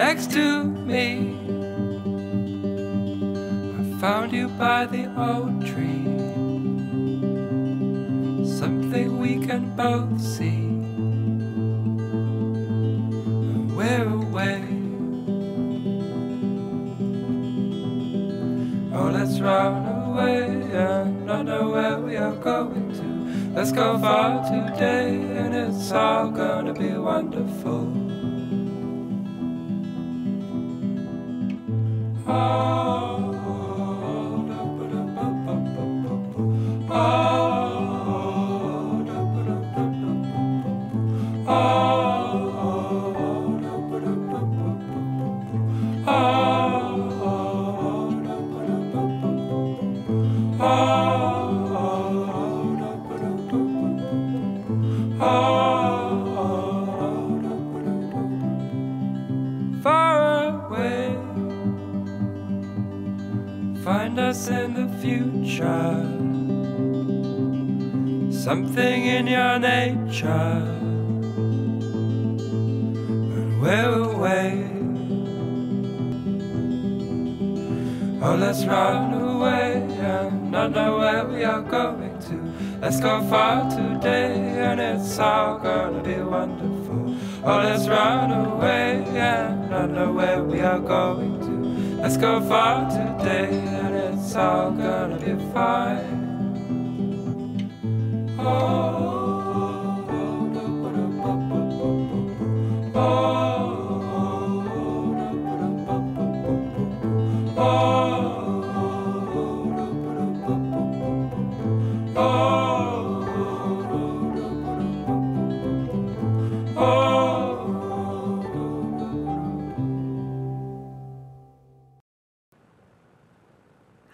next to me. I found you by the old tree. Something we can both see. And we're away. Oh, let's run away and not know where we are going to. Let's go far today, and it's all gonna be wonderful. Far find us in the future. Something in your nature, and we're away. Oh, let's run away and not know where we are going to. Let's go far today, and it's all gonna be wonderful. Oh, let's run away and not know where we are going to. Let's go far today, and it's all gonna be fine.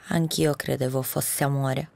Anch'io credevo fosse amore.